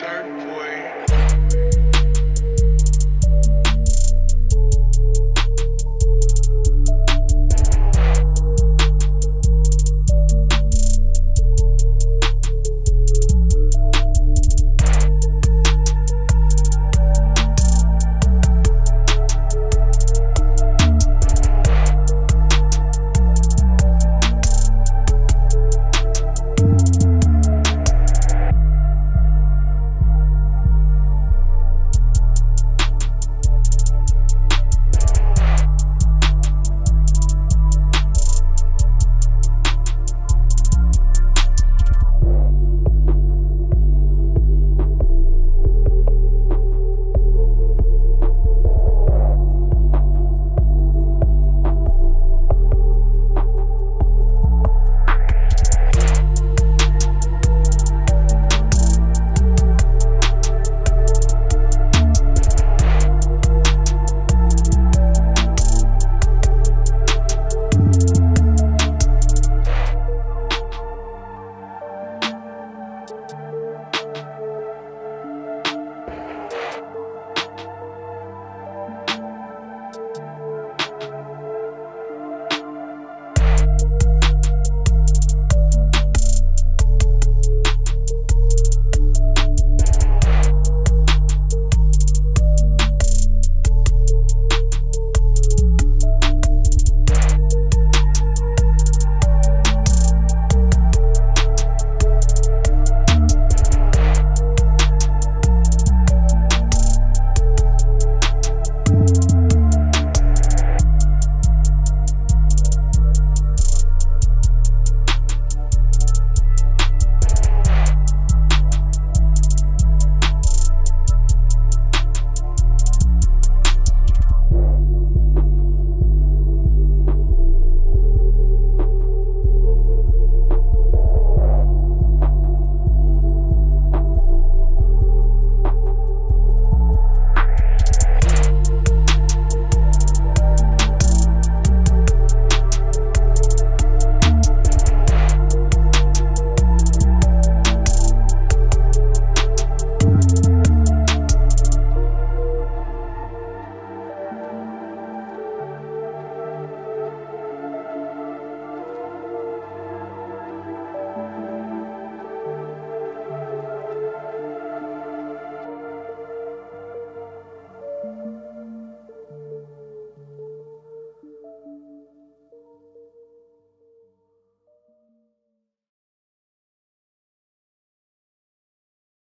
third, fourth,